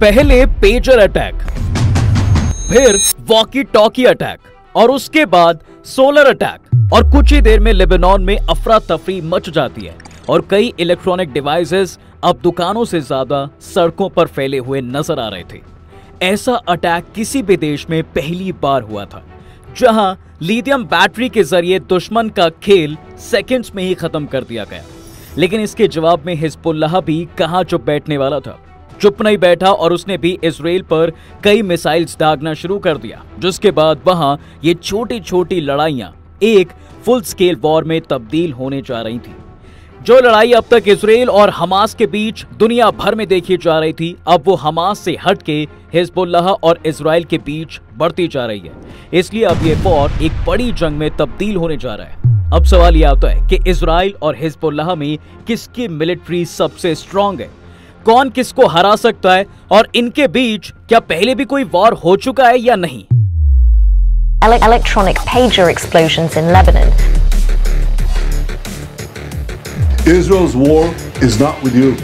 पहले pager attack फिर walkie talkie attack और उसके बाद सोलर अटैक और कुछ ही देर में लेबनान में अफरा तफरी मच जाती है, और कई इलेक्ट्रॉनिक डिवाइसेस अब दुकानों से ज़्यादा सड़कों पर फैले हुए नज़र आ रहे थे। ऐसा अटैक किसी भी देश में पहली बार हुआ था, जहाँ लिथियम बैटरी के ज़रिए दुश्मन का खेल सेकंड्स में ही खत्म कर दिया गया। लेकिन इसके जवाब में हिजबुल्लाह भी कहाँ चुप बैठने वाला था? चुप नहीं बैठा और उसने भी इसराइल पर कई मिसाइल्स दागना शुरू कर दिया, जिसके बाद वहाँ ये छोटी छोटी लड़ाइयाँ एक फुल स्केल वॉर में तब्दील होने जा रही थी। जो लड़ाई अब तक इसराइल और हमास के बीच दुनिया भर में देखी जा रही थी, अब वो हमास से हट के हिजबुल्लाह और इसराइल के बीच बढ़ती जा रही है। इसलिए अब ये वॉर एक बड़ी जंग में तब्दील होने जा रहा है। अब सवाल यह आता है कि इसराइल और हिजबुल्लाह में किसकी मिलिट्री सबसे स्ट्रांग है? कौन किसको हरा सकता है और इनके बीच क्या पहले भी कोई वॉर हो चुका है या नहीं electronic pager explosions in Lebanon. Israel's war is not with you.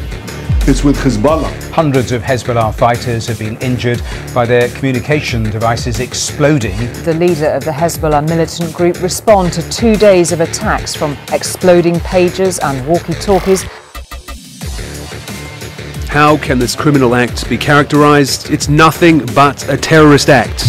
It's with Hezbollah. Hundreds of Hezbollah fighters have been injured by their communication devices exploding. The leader of the Hezbollah militant group respond to two days of attacks from exploding pagers and walkie-talkies. How can this criminal act be characterized? It's nothing but a terrorist act.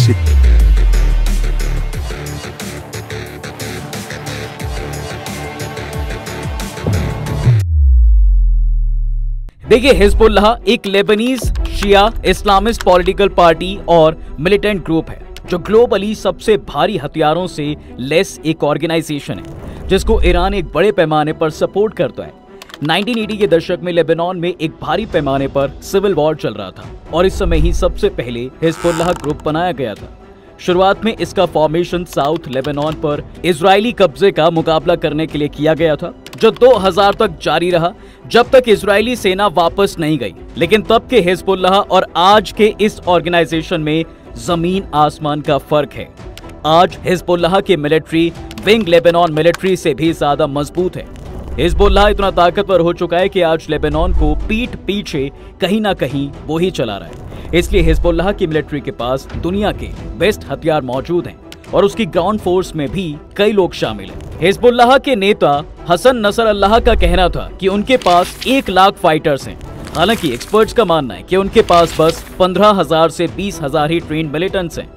देखिए, Hezbollah एक Lebanese, Shia, Islamist, political party और militant group है, जो globally सबसे भारी हथियारों से less एक ऑर्गेनाइजेशन है, जिसको ईरान एक बड़े पैमाने पर सपोर्ट करता है 1980 के दशक में लेबनान में एक भारी पैमाने पर सिविल वॉर चल रहा था और इस समय ही सबसे पहले हिजबुल्लाह ग्रुप बनाया गया था। शुरुआत में इसका फॉर्मेशन साउथ लेबनान पर इजरायली कब्जे का मुकाबला करने के लिए किया गया था, जो 2000 तक जारी रहा, जब तक इजरायली सेना वापस नहीं गई। लेकिन तब के हिजबुल्लाह और आज के इस ऑर्गेनाइजेशन में ज़मीन आसमान का फ़र्क है। आज हिजबुल्लाह की मिलिट्री विंग लेबनान मिलिट्री से भी ज़्यादा मज़बूत है। हिजबुल्लाह इतना ताकतवर हो चुका है कि आज लेबनान को पीठ पीछे कहीं ना कहीं वो ही चला रहा है। इसलिए हिजबुल्लाह की मिलिट्री के पास दुनिया के बेस्ट हथियार मौजूद हैं और उसकी ग्राउंड फोर्स में भी कई लोग शामिल हैं। हिजबुल्लाह के नेता हसन नसर अल्लाह का कहना था कि उनके पास एक लाख फाइटर्स हैं। हालाँकि एक्सपर्ट्स का मानना है कि उनके पास बस पंद्रह हज़ार से बीस हज़ार ही ट्रेन मिलिटेंट्स हैं।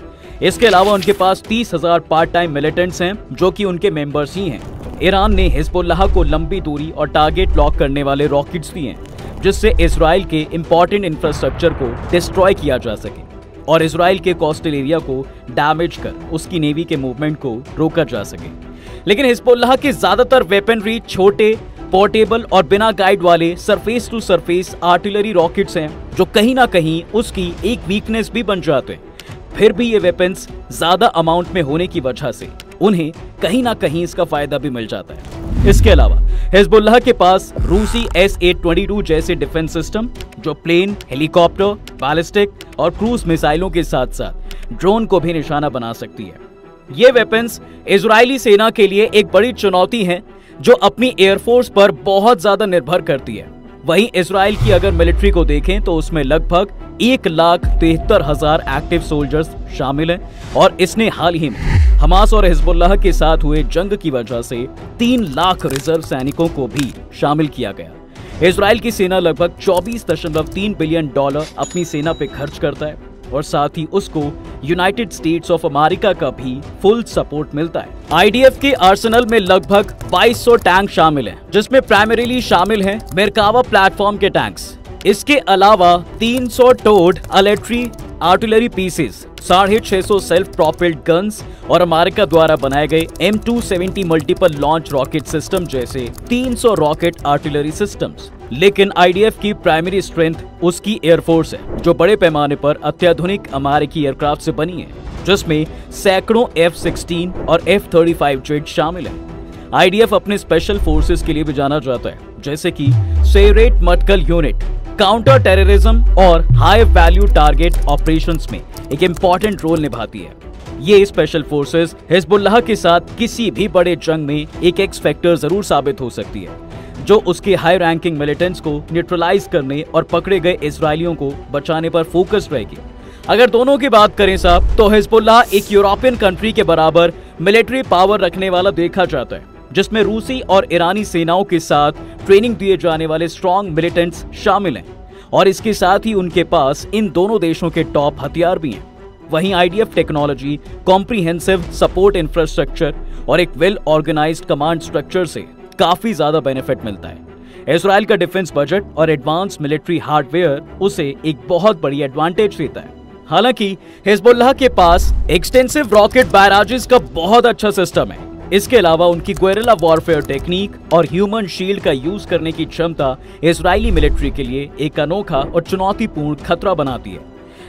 इसके अलावा उनके पास तीस हज़ार पार्ट टाइम मिलिटेंट्स हैं, जो कि उनके मेंबर्स ही हैं। ईरान ने हिजबुल्लाह को लंबी दूरी और टारगेट लॉक करने वाले रॉकेट्स दिए हैं, जिससे इसराइल के इंपॉर्टेंट इंफ्रास्ट्रक्चर को डिस्ट्रॉय किया जा सके और इसराइल के कोस्टल एरिया को डैमेज कर उसकी नेवी के मूवमेंट को रोका जा सके। लेकिन हिजबुल्लाह के ज़्यादातर वेपनरी छोटे पोर्टेबल और बिना गाइड वाले surface to surface artillery rockets हैं, जो कहीं ना कहीं उसकी एक वीकनेस भी बन जाते हैं। फिर भी ये वेपन्स ज़्यादा अमाउंट में होने की वजह से उन्हें कहीं ना कहीं इसका फ़ायदा भी मिल जाता है। इसके अलावा, हिजबुल्लाह के पास रूसी एस टू जैसे डिफेंस सिस्टम, जो प्लेन, हेलीकॉप्टर, बैलिस्टिक और क्रूज मिसाइलों के साथ साथ ड्रोन को भी निशाना बना सकती है। ये वेपन्स इजरायली सेना के लिए एक बड़ी चुनौती है, जो अपनी एयरफोर्स पर बहुत ज़्यादा निर्भर करती है। वहीं इसराइल की अगर मिलिट्री को देखें तो उसमें लगभग एक लाख तिहत्तर हज़ार एक्टिव सोल्जर्स शामिल हैं और इसने हाल ही में हमास और हिजबुल्लाह के साथ हुए जंग की वजह से तीन लाख रिज़र्व सैनिकों को भी शामिल किया गया। इसराइल की सेना लगभग चौबीस दशमलव तीन बिलियन डॉलर अपनी सेना पे खर्च करता है और साथ ही उसको यूनाइटेड स्टेट्स ऑफ़ अमेरिका का भी फुल सपोर्ट मिलता है। आईडीएफ के आर्सेनल में लगभग 2200 टैंक शामिल हैं, जिसमें प्राइमरीली शामिल हैं मेरकावा प्लेटफॉर्म के टैंक्स। इसके अलावा 300 टोड अलेट्री आर्टिलरी पीसेस साढ़े छह सौ सेल्फ प्रोपेल्ड गन्स और अमेरिका द्वारा बनाए गए M two seventy multiple launch rocket system जैसे 300 रॉकेट आर्टिलरी सिस्टम्स लेकिन आईडीएफ की प्राइमरी स्ट्रेंथ उसकी एयरफोर्स है, जो बड़े पैमाने पर अत्याधुनिक अमेरिकी एयरक्राफ्ट से बनी है, जिसमें सैकड़ों एफ़ सिक्सटीन और एफ़ थर्टी फाइव जेट शामिल है। आईडीएफ अपने स्पेशल फोर्सेस के लिए भी जाना जाता है, जैसे कि Sayeret Matkal unit counter terrorism और हाई वैल्यू टारगेट ऑपरेशंस में एक इंपॉर्टेंट रोल निभाती है। ये स्पेशल फोर्सेस हिजबुल्लाह के साथ किसी भी बड़े जंग में एक एक्स फैक्टर ज़रूर साबित हो सकती है, जो उसके हाई रैंकिंग मिलिटेंट्स को न्यूट्रलाइज करने और पकड़े गए इसराइलियों को बचाने पर फोकस रहेगी। अगर दोनों की बात करें साहब तो हिजबुल्लाह एक यूरोपियन कंट्री के बराबर मिलिट्री पावर रखने वाला देखा जाता है। जिसमें रूसी और ईरानी सेनाओं के साथ ट्रेनिंग दिए जाने वाले स्ट्रॉन्ग मिलिटेंट्स शामिल हैं। और इसके साथ ही उनके पास इन दोनों देशों के टॉप हथियार भी हैं। वहीं IDF technology comprehensive support infrastructure और एक वेल ऑर्गेनाइज्ड कमांड स्ट्रक्चर से काफ़ी ज़्यादा बेनिफिट मिलता है। इसराइल का डिफेंस बजट और एडवांस मिलिट्री हार्डवेयर उसे एक बहुत बड़ी एडवांटेज देता है। हालाँकि हिजबुल्लाह के पास एक्सटेंसिव रॉकेट बैराजेस का बहुत अच्छा सिस्टम है। इसके अलावा उनकी ग्वेरिला वॉरफेयर टेक्निक और ह्यूमन शील्ड का यूज़ करने की क्षमता इसराइली मिलिट्री के लिए एक अनोखा और चुनौतीपूर्ण खतरा बनाती है।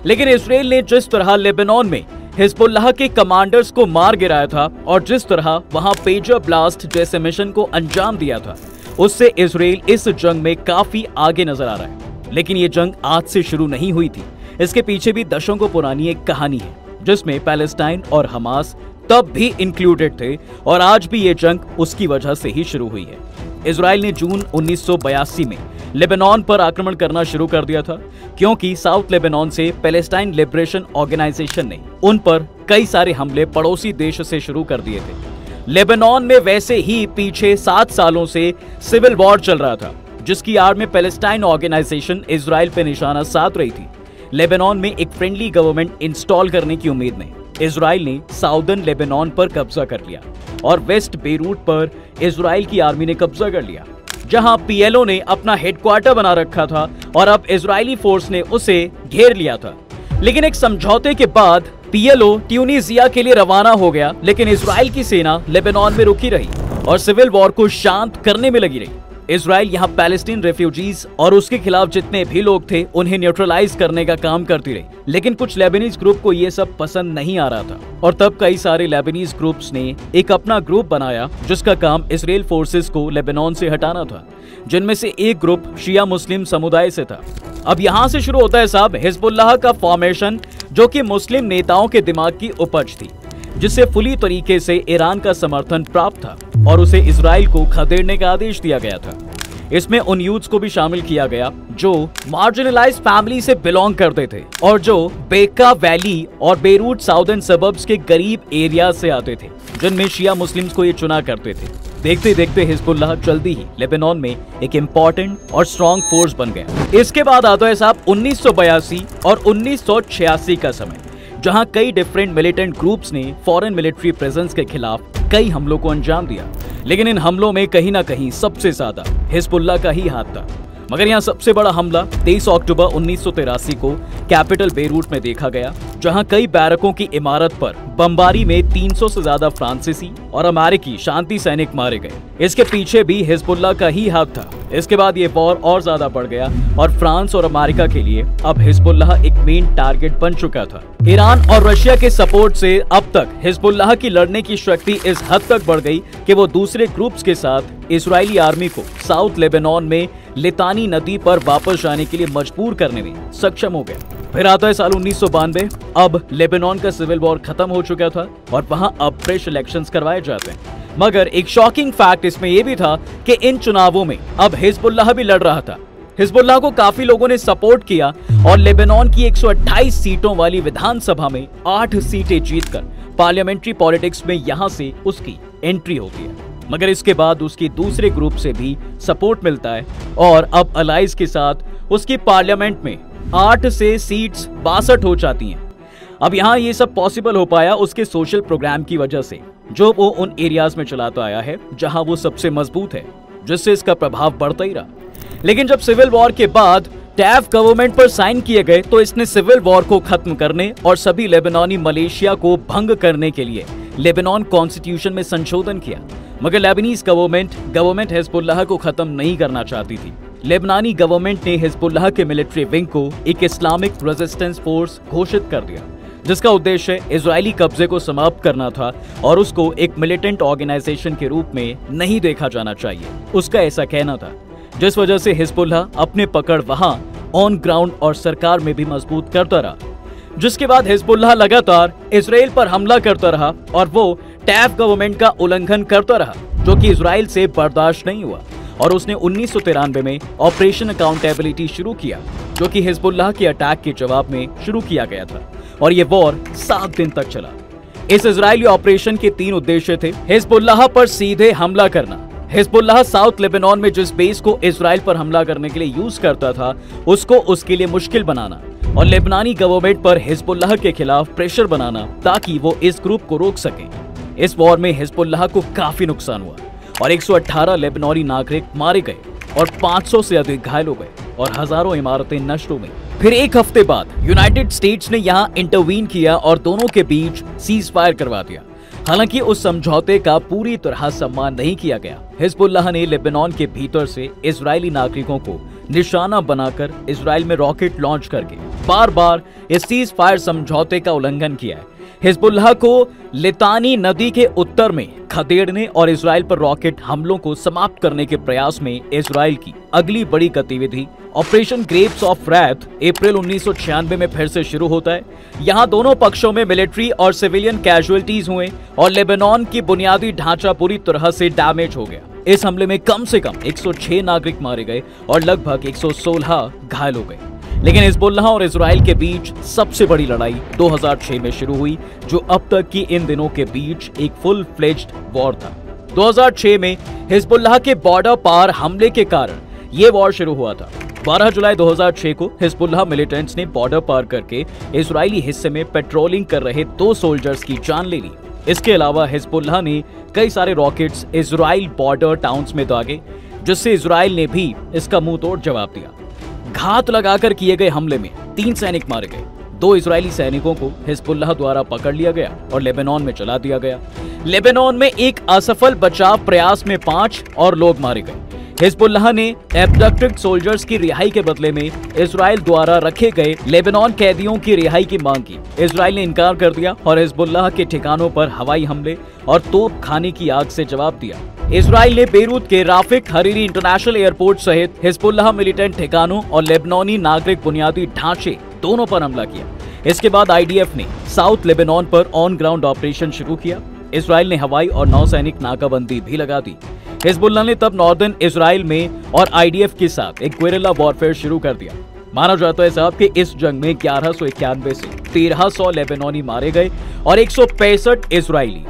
लेकिन इसराइल ने जिस तरह लेबनान में हिजबुल्लाह के कमांडर्स को मार गिराया था और जिस तरह वहाँ पेजर ब्लास्ट जैसे मिशन को अंजाम दिया था, उससे इसराइल इस जंग में काफ़ी आगे नज़र आ रहा है। लेकिन ये जंग आज से शुरू नहीं हुई थी। इसके पीछे भी दशकों पुरानी एक कहानी है, जिसमें पैलेस्टाइन और हमास तब भी इंक्लूडेड थे और आज भी ये जंग उसकी वजह से ही शुरू हुई है। इसराइल ने जून 1982 में लेबनान पर आक्रमण करना शुरू कर दिया था, क्योंकि साउथ लेबनान से पैलेस्टाइन लिबरेशन ऑर्गेनाइजेशन ने उन पर कई सारे हमले पड़ोसी देश से शुरू कर दिए थे। लेबनान में वैसे ही पीछे सात सालों से सिविल वॉर चल रहा था, जिसकी आड़ में पैलेस्टाइन ऑर्गेनाइजेशन इसराइल पर निशाना साध रही थी। लेबनान में एक फ्रेंडली गवर्नमेंट इंस्टॉल करने की उम्मीद में इसराइल ने साउदर्न लेबनान पर कब्जा कर लिया और वेस्ट बेरूट पर इसराइल की आर्मी ने कब्जा कर लिया, जहाँ पीएलओ ने अपना हेडक्वार्टर बना रखा था और अब इसराइली फोर्स ने उसे घेर लिया था। लेकिन एक समझौते के बाद पीएलओ ट्यूनिसिया के लिए रवाना हो गया, लेकिन इसराइल की सेना लेबनान में रुकी रही और सिविल वॉर को शांत करने में लगी रही। इसराइल यहाँ पैलेस्टीन रेफ्यूजीज और उसके खिलाफ जितने भी लोग थे, उन्हें न्यूट्रलाइज करने का काम करती रही। लेकिन कुछ लेबनीज ग्रुप को ये सब पसंद नहीं आ रहा था। और तब कई सारे लेबनीज ग्रुप्स ने एक अपना ग्रुप बनाया, जिसका काम इसराइल फोर्सेस को लेबनान से हटाना था, जिनमें से एक ग्रुप शिया मुस्लिम समुदाय से था। अब यहाँ से शुरू होता है साहब हिजबुल्लाह का फॉर्मेशन जो कि मुस्लिम नेताओं के दिमाग की उपज थी। जिससे फुली तरीके से ईरान का समर्थन प्राप्त था और उसे इसराइल को खदेड़ने का आदेश दिया गया था। इसमें उन यूथ्स को भी शामिल किया गया, जो मार्जिनलाइज फैमिली से बिलोंग करते थे और जो बेका वैली और बेरूट साउदर्न सबर्ब्स के गरीब एरिया से आते थे, जिनमें शिया मुस्लिम्स को ये चुना करते थे। देखते देखते हिजबुल्लाह जल्दी ही लेबनान में एक इम्पोर्टेंट और स्ट्रॉन्ग फोर्स बन गया। इसके बाद आता है साहब उन्नीस सौ बयासी और उन्नीस सौ छियासी का समय। जहाँ कई डिफरेंट मिलिटेंट ग्रुप्स ने फॉरेन मिलिट्री प्रेजेंस के खिलाफ कई हमलों को अंजाम दिया। लेकिन इन हमलों में कहीं ना कहीं सबसे ज़्यादा हिजबुल्ला का ही हाथ था। मगर यहाँ सबसे बड़ा हमला 23 अक्टूबर उन्नीस सौ तिरासी को कैपिटल बेरूट में देखा गया, जहाँ कई बैरकों की इमारत पर बमबारी में 300 से ज़्यादा फ्रांसीसी और अमेरिकी शांति सैनिक मारे गए। इसके पीछे भी हिजबुल्ला का ही हाथ था। इसके बाद ये वॉर और ज़्यादा बढ़ गया और फ्रांस और अमेरिका के लिए अब हिजबुल्लाह एक मेन टारगेट बन चुका था। ईरान और रशिया के सपोर्ट से अब तक हिजबुल्लाह की लड़ने की शक्ति इस हद तक बढ़ गई कि वो दूसरे ग्रुप्स के साथ इसराइली आर्मी को साउथ लेबनान में लितानी नदी पर वापस जाने के लिए मजबूर करने में सक्षम हो गए। फिर आता है साल उन्नीस अब लेबनान का सिविल वॉर खत्म हो चुका था और वहाँ अब फ्रेश इलेक्शन करवाए जाते हैं। मगर एक शॉकिंग फैक्ट इसमें यह भी था कि इन चुनावों में अब हिजबुल्लाह भी लड़ रहा था। हिजबुल्लाह को काफ़ी लोगों ने सपोर्ट किया और लेबनान की 128 सीटों वाली विधानसभा में आठ सीटें जीतकर पार्लियामेंट्री पॉलिटिक्स में यहाँ से उसकी एंट्री है। मगर इसके बाद उसकी दूसरे ग्रुप से भी सपोर्ट मिलता है और अब अलाइज के साथ उसकी पार्लियामेंट में आठ से सीट्स बासठ हो जाती हैं। अब यहाँ ये सब पॉसिबल हो पाया उसके सोशल प्रोग्राम की वजह से, जो वो उन एरियाज़ में चलाता आया है, जहाँ वो सबसे मज़बूत है, जिससे इसका प्रभाव बढ़ता ही रहा। लेकिन जब सिविल वॉर के बाद टैफ गवर्नमेंट पर साइन किए गए तो इसने सिविल वॉर को खत्म करने और सभी लेबनानी मलेशिया को भंग करने के लिए लेबनान कॉन्स्टिट्यूशन में संशोधन किया। मगर लेबनीज गवर्नमेंट गवर्नमेंट हिजबुल्लाह को खत्म नहीं करना चाहती थी। लेबनानी गवर्नमेंट ने हिजबुल्लाह के मिलिट्री विंग को एक इस्लामिक रेजिस्टेंस फोर्स घोषित कर दिया, जिसका उद्देश्य इजरायली कब्जे को समाप्त करना था और उसको एक मिलिटेंट ऑर्गेनाइजेशन के रूप में नहीं देखा जाना चाहिए। उसका ऐसा कहना था, जिस वजह से हिजबुल्ला अपने पकड़ वहाँ ऑन ग्राउंड और सरकार में भी मज़बूत करता रहा, जिसके बाद हिजबुल्लाह लगातार इसराइल पर हमला करता रहा और वो टैफ गवर्नमेंट का उल्लंघन करता रहा, जो कि इसराइल से बर्दाश्त नहीं हुआ, और उसने उन्नीस सौ तिरानवे में ऑपरेशन अकाउंटेबिलिटी शुरू किया, जो कि हिजबुल्लाह के अटैक के जवाब में शुरू किया गया था, और ये वॉर सात दिन तक चला। इस इजरायली ऑपरेशन के तीन उद्देश्य थे, हिजबुल्लाह पर सीधे हमला करना। हिजबुल्लाह साउथ लेबनान में जिस बेस को इसराइल पर हमला करने के लिए यूज़ करता था, उसको उसके लिए मुश्किल बनाना, और लेबनानी गवर्नमेंट पर हिजबुल्लाह के खिलाफ प्रेशर बनाना, ताकि वो इस ग्रुप को रोक सके। इस वॉर में हिजबुल्लाह को काफ़ी नुकसान हुआ और 118 लेबनानी नागरिक मारे गए और 500 से अधिक घायल हो गए और हज़ारों इमारतें नष्ट हो गई। फिर एक हफ़्ते बाद यूनाइटेड स्टेट्स ने यहाँ इंटरवीन किया और दोनों के बीच सीज फायर करवा दिया। हालाँकि उस समझौते का पूरी तरह सम्मान नहीं किया गया। हिजबुल्लाह ने लेबनान के भीतर से इसराइली नागरिकों को निशाना बनाकर इसराइल में रॉकेट लॉन्च करके बार बार इस सीज फायर समझौते का उल्लंघन किया है। हिजबुल्लाह को लितानी नदी के उत्तर में खदेड़ने और इसराइल पर रॉकेट हमलों को समाप्त करने के प्रयास में इसराइल की अगली बड़ी गतिविधि, ऑपरेशन ग्रेप्स ऑफ़ रैथ, अप्रैल उन्नीस सौ छियानबे में फिर से शुरू होता है। यहाँ दोनों पक्षों में मिलिट्री और सिविलियन कैजुअलिटीज हुए और लेबनान की बुनियादी ढांचा पूरी तरह से डैमेज हो गया। इस हमले में कम से कम 106 नागरिक मारे गए और लगभग 116 घायल हो गए। लेकिन हिजबुल्लाह और इसराइल के बीच सबसे बड़ी लड़ाई 2006 में शुरू हुई, जो अब तक की इन दिनों के बीच एक फुल फ्लेज्ड वॉर था 2006 में हिजबुल्लाह के बॉर्डर पार हमले के कारण ये वॉर शुरू हुआ था। 12 जुलाई 2006 को हिजबुल्लाह मिलिटेंट्स ने बॉर्डर पार करके इसराइली हिस्से में पेट्रोलिंग कर रहे दो सोल्जर्स की जान ले ली। इसके अलावा हिजबुल्लाह ने कई सारे रॉकेट्स इसराइल बॉर्डर टाउन्स में दागे, जिससे इसराइल ने भी इसका मुँह तोड़ जवाब दिया। घात लगाकर किए गए हमले में तीन सैनिक मारे गए। दो इजरायली सैनिकों को हिजबुल्लाह द्वारा पकड़ लिया गया और लेबनान में चला दिया गया। लेबनान में एक असफल बचाव प्रयास में पाँच और लोग मारे गए। हिजबुल्लाह ने एबडक्टेड सोल्जर्स की रिहाई के बदले में इसराइल द्वारा रखे गए लेबनान कैदियों की रिहाई की मांग की। इसराइल ने इनकार कर दिया और हिजबुल्लाह के ठिकानों पर हवाई हमले और तोप खाने की आग से जवाब दिया। इसराइल ने बेरूत के राफिक हरीरी इंटरनेशनल एयरपोर्ट सहित हिजबुल्लाह मिलिटेंट ठिकानों और लेबनानी नागरिक बुनियादी ढांचे दोनों पर हमला किया। इसके बाद आईडीएफ ने साउथ लेबनान पर ऑन ग्राउंड ऑपरेशन शुरू किया। इसराइल ने हवाई और नौसैनिक नाकाबंदी भी लगा दी। हिजबुल्लाह ने तब नॉर्दर्न इसराइल में और आईडीएफ के साथ एक गुरिल्ला वॉरफेयर शुरू कर दिया। माना जाता है साहब कि इस जंग में ग्यारह सौ तेरह सौ लेबनानी मारे गए और एक सौ पैंसठ इसराइली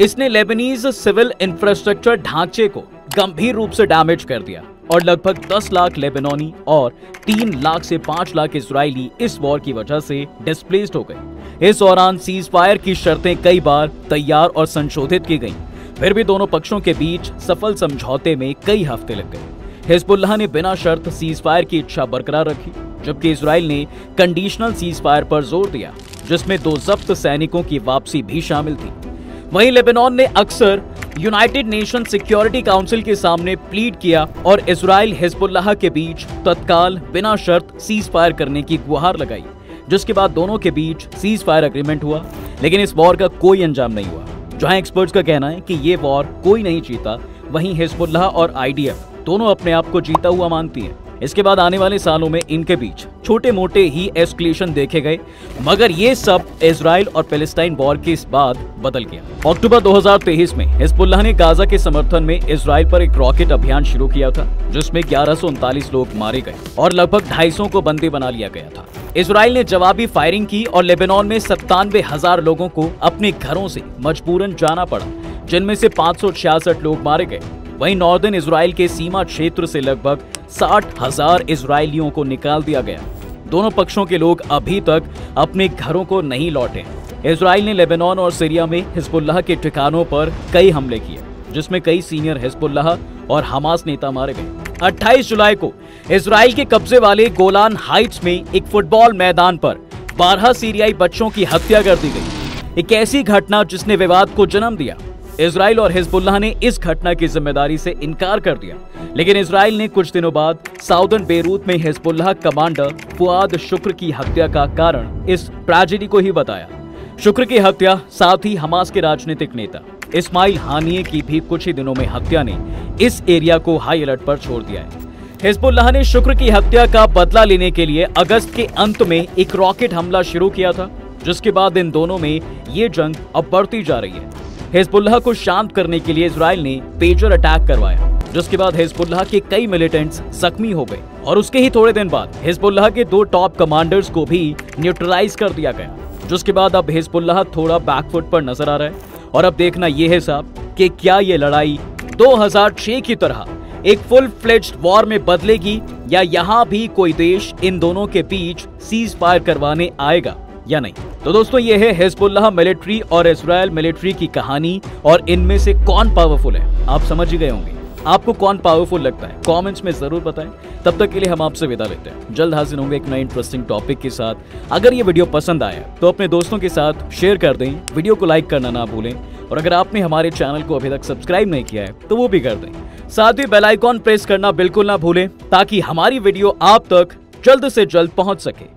इसने लेबनीज सिविल इंफ्रास्ट्रक्चर ढांचे को गंभीर रूप से डैमेज कर दिया और लगभग 10 लाख लेबनानी और 3 लाख से 5 लाख इसराइली इस वॉर की वजह से डिस्प्लेस्ड हो गए। इस दौरान सीज फायर की शर्तें कई बार तैयार और संशोधित की गईं। फिर भी दोनों पक्षों के बीच सफल समझौते में कई हफ़्ते लग गए। हिजबुल्लाह ने बिना शर्त सीज फायर की इच्छा बरकरार रखी, जबकि इसराइल ने कंडीशनल सीज फायर पर ज़ोर दिया, जिसमें दो जब्त सैनिकों की वापसी भी शामिल थी। वहीं लेबनान ने अक्सर यूनाइटेड नेशन सिक्योरिटी काउंसिल के सामने प्लीड किया और इसराइल हिजबुल्लाह के बीच तत्काल बिना शर्त सीज फायर करने की गुहार लगाई, जिसके बाद दोनों के बीच सीज फायर अग्रीमेंट हुआ, लेकिन इस वॉर का कोई अंजाम नहीं हुआ। जहाँ एक्सपर्ट्स का कहना है कि ये वॉर कोई नहीं जीता, वहीं हिजबुल्लाह और आईडीएफ दोनों अपने आप को जीता हुआ मानती हैं। इसके बाद आने वाले सालों में इनके बीच छोटे मोटे ही एस्कुलेशन देखे गए, मगर ये सब इसराइल और पैलेस्टाइन वॉर के बाद बदल गया। अक्टूबर 2023 में हिजबुल्लाह ने गाजा के समर्थन में इसराइल पर एक रॉकेट अभियान शुरू किया था, जिसमें ग्यारह लोग मारे गए और लगभग ढाई को बंदी बना लिया गया था। इसराइल ने जवाबी फायरिंग की और लेबनान में सत्तानवे हज़ार लोगों को अपने घरों से मजबूरन जाना पड़ा, जिनमें से पाँच लोग मारे गए। वहीं नॉर्दर्न इसराइल के सीमा क्षेत्र से लगभग साठ हज़ार इसराइलियों को निकाल दिया गया। दोनों पक्षों के लोग अभी तक अपने घरों को नहीं लौटे। इसराइल ने लेबनान और सीरिया में हिजबुल्लाह के ठिकानों पर कई हमले किए, जिसमें कई सीनियर हिजबुल्लाह और हमास नेता मारे गए। 28 जुलाई को इसराइल के कब्जे वाले गोलान हाइट्स में एक फुटबॉल मैदान पर 12 सीरियाई बच्चों की हत्या कर दी गई। एक ऐसी घटना जिसने विवाद को जन्म दिया। इसराइल और हिजबुल्लाह ने इस घटना की ज़िम्मेदारी से इनकार कर दिया। लेकिन इसराइल ने कुछ दिनों बाद साउदर्न बेरूत में हिजबुल्लाह कमांडर फुआद शुक्र की हत्या का कारण इस ट्रेजेडी को ही बताया। शुक्र की हत्या साथ ही हमास के राजनीतिक नेता इस्माइल हानिये की भी कुछ ही दिनों में हत्या ने इस एरिया को हाई अलर्ट पर छोड़ दिया है। हिजबुल्लाह ने शुक्र की हत्या का बदला लेने के लिए अगस्त के अंत में एक रॉकेट हमला शुरू किया था, जिसके बाद इन दोनों में ये जंग अब बढ़ती जा रही है। हिजबुल्लाह को शांत करने के लिए इसराइल ने पेजर अटैक करवाया, जिसके बाद हिजबुल्लाह के कई मिलिटेंट्स जख्मी हो गए। और उसके ही थोड़े दिन बाद हिजबुल्लाह के दो टॉप कमांडर्स को भी न्यूट्रलाइज कर दिया गया, जिसके बाद अब हिजबुल्लाह थोड़ा बैकफुट पर नज़र आ रहा है। और अब देखना यह है साहब कि क्या ये लड़ाई 2006 की तरह एक फुल फ्लेज्ड वॉर में बदलेगी, या यहाँ भी कोई देश इन दोनों के बीच सीज फायर करवाने आएगा या नहीं। तो दोस्तों, ये है हिजबुल्लाह मिलिट्री और इसराइल मिलिट्री की कहानी और इनमें से कौन पावरफुल है? आप समझ ही गए होंगे। आपको कौन पावरफुल लगता है? कमेंट्स में ज़रूर बताएँ। तब तक के लिए हम आपसे विदा लेते हैं। जल्द हाजिर होंगे एक नए इंटरेस्टिंग टॉपिक के साथ। अगर ये वीडियो पसंद आया तो अपने दोस्तों के साथ शेयर कर दें। वीडियो को लाइक करना ना भूलें। और अगर आपने हमारे चैनल को अभी तक सब्सक्राइब नहीं किया है तो वो भी कर दें। साथ ही बेलाइकॉन प्रेस करना बिल्कुल ना भूलें, ताकि हमारी वीडियो आप तक जल्द से जल्द पहुँच सके।